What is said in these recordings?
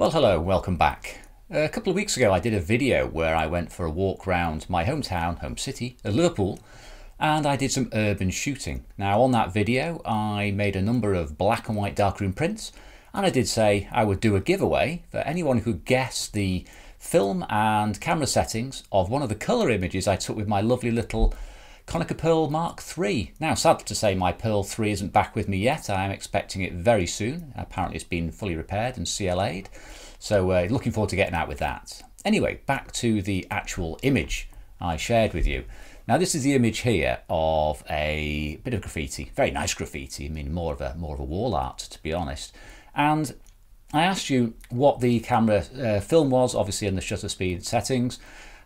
Well, hello, welcome back. A couple of weeks ago, I did a video where I went for a walk around my hometown, home city, of Liverpool, and I did some urban shooting. Now, on that video, I made a number of black and white darkroom prints, and I did say I would do a giveaway for anyone who could guess the film and camera settings of one of the colour images I took with my lovely little Konica Pearl Mark III. Now, sad to say my Pearl 3 isn't back with me yet. I am expecting it very soon. Apparently it's been fully repaired and CLA'd. So uh, looking forward to getting out with that. Anyway, back to the actual image I shared with you. Now this is the image here of a bit of graffiti, very nice graffiti. I mean, more of a more of a wall art, to be honest. And I asked you what the camera uh, film was, obviously in the shutter speed settings,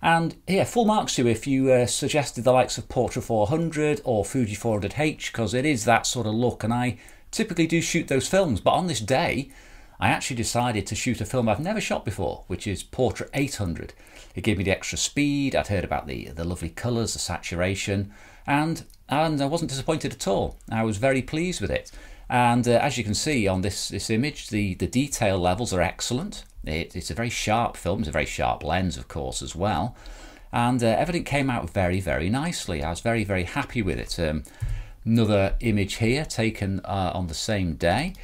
and yeah, full marks to you if you uh, suggested the likes of Portra 400 or Fuji 400H, because it is that sort of look. And I typically do shoot those films, but on this day, I actually decided to shoot a film I've never shot before, which is Portra 800. It gave me the extra speed, I'd heard about the, the lovely colours, the saturation, and, and I wasn't disappointed at all. I was very pleased with it. And uh, as you can see on this, this image, the, the detail levels are excellent. It, it's a very sharp film, it's a very sharp lens, of course, as well. And uh, everything came out very, very nicely. I was very, very happy with it. Um, another image here taken uh, on the same day,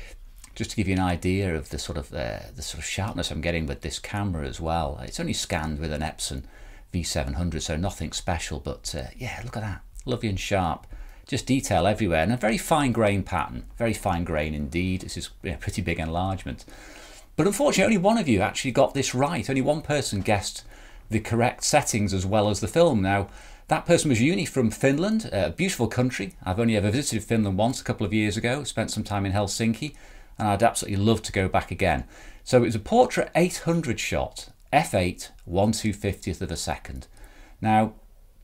just to give you an idea of the sort of uh, the sort of sharpness I'm getting with this camera as well. It's only scanned with an Epson V700, so nothing special. But uh, yeah, look at that, lovely and sharp just detail everywhere and a very fine grain pattern very fine grain indeed this is a pretty big enlargement but unfortunately, only one of you actually got this right. Only one person guessed the correct settings as well as the film. Now, that person was Jouni from Finland, a beautiful country. I've only ever visited Finland once a couple of years ago, spent some time in Helsinki, and I'd absolutely love to go back again. So it was a Portra 800 shot, f8, 1 250th of a second. Now,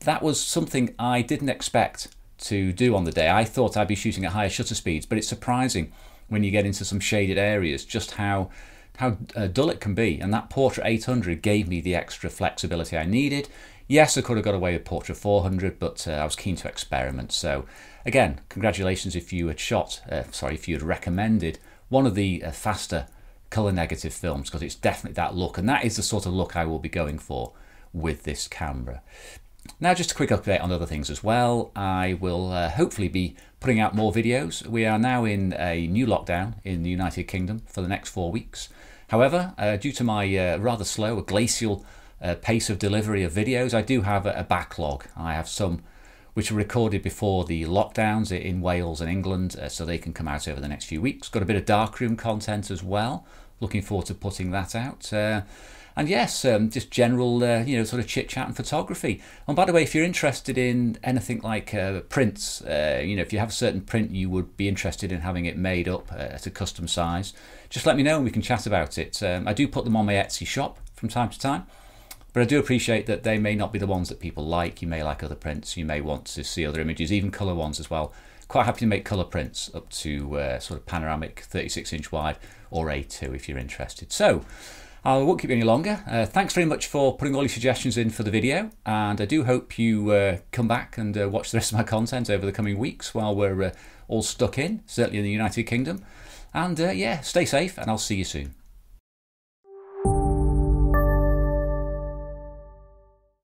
that was something I didn't expect to do on the day. I thought I'd be shooting at higher shutter speeds, but it's surprising when you get into some shaded areas just how how uh, dull it can be. And that Portra 800 gave me the extra flexibility I needed. Yes, I could have got away with Portra 400, but uh, I was keen to experiment. So again, congratulations if you had shot, uh, sorry, if you had recommended one of the uh, faster color negative films, because it's definitely that look. And that is the sort of look I will be going for with this camera. Now just a quick update on other things as well. I will uh, hopefully be putting out more videos. We are now in a new lockdown in the United Kingdom for the next four weeks. However, uh, due to my uh, rather slow, glacial uh, pace of delivery of videos, I do have a, a, backlog. I have some which were recorded before the lockdowns in Wales and England, uh, so they can come out over the next few weeks. Got a bit of darkroom content as well. Looking forward to putting that out. And yes, um, just general, uh, you know, sort of chit chat and photography. And by the way, if you're interested in anything like uh, prints, uh, you know, if you have a certain print you would be interested in having it made up uh, at a custom size, just let me know and we can chat about it. Um, I do put them on my Etsy shop from time to time. But I do appreciate that they may not be the ones that people like. You may like other prints. You may want to see other images, even colour ones as well. Quite happy to make colour prints up to uh, sort of panoramic 36 inch wide or A2 if you're interested. So I won't keep you any longer. Uh, thanks very much for putting all your suggestions in for the video, and I do hope you uh, come back and uh, watch the rest of my content over the coming weeks while we're uh, all stuck in, certainly in the United Kingdom. And uh, yeah, stay safe, and I'll see you soon.